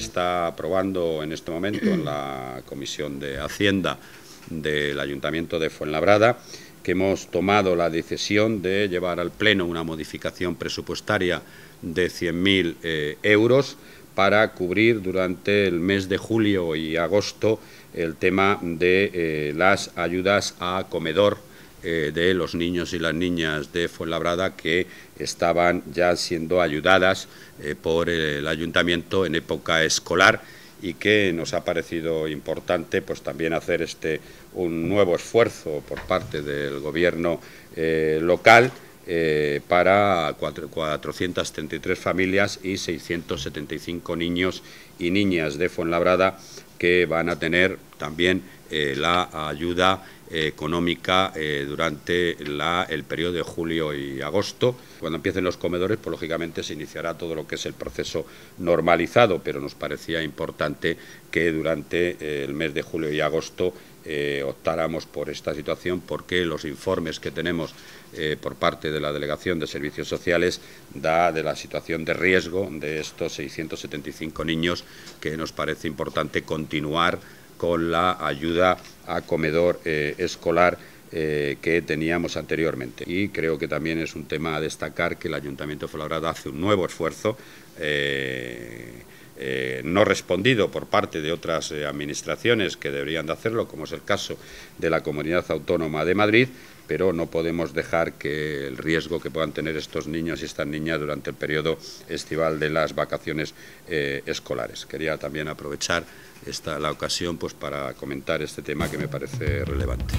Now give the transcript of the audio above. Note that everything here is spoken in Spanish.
está aprobando en este momento en la Comisión de Hacienda del Ayuntamiento de Fuenlabrada, que hemos tomado la decisión de llevar al Pleno una modificación presupuestaria de 100.000 eh, euros para cubrir durante el mes de julio y agosto el tema de eh, las ayudas a comedor eh, de los niños y las niñas de Fuenlabrada que estaban ya siendo ayudadas por el ayuntamiento en época escolar y que nos ha parecido importante pues también hacer este un nuevo esfuerzo por parte del gobierno eh, local eh, para 433 familias y 675 niños y niñas de Fuenlabrada que van a tener también eh, la ayuda económica durante el periodo de julio y agosto. Cuando empiecen los comedores, pues lógicamente se iniciará todo lo que es el proceso normalizado, pero nos parecía importante que durante el mes de julio y agosto eh, optáramos por esta situación porque los informes que tenemos eh, por parte de la Delegación de Servicios Sociales da de la situación de riesgo de estos 675 niños que nos parece importante continuar con la ayuda a comedor eh, escolar que teníamos anteriormente. Y creo que también es un tema a destacar que el Ayuntamiento de Fuenlabrada hace un nuevo esfuerzo no respondido por parte de otras eh, administraciones que deberían de hacerlo, como es el caso de la Comunidad Autónoma de Madrid, pero no podemos dejar que el riesgo que puedan tener estos niños y estas niñas durante el periodo estival de las vacaciones eh, escolares. Quería también aprovechar esta, la ocasión pues, para comentar este tema que me parece relevante.